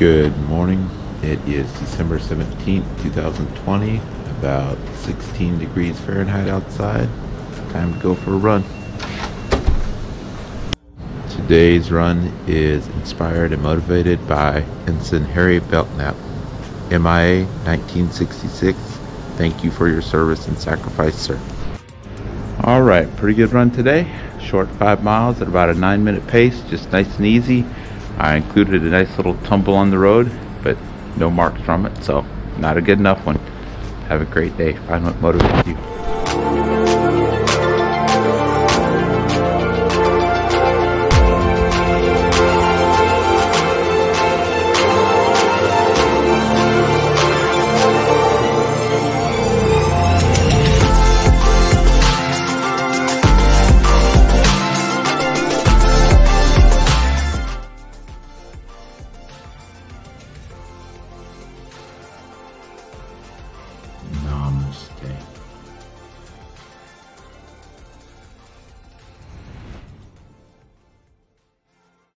Good morning. It is December 17th, 2020, about 16 degrees Fahrenheit outside. Time to go for a run. Today's run is inspired and motivated by Ensign Harry Belknap, MIA 1966. Thank you for your service and sacrifice, sir. All right, pretty good run today. Short five miles at about a nine minute pace, just nice and easy. I included a nice little tumble on the road, but no marks from it, so not a good enough one. Have a great day. Find what motivates you.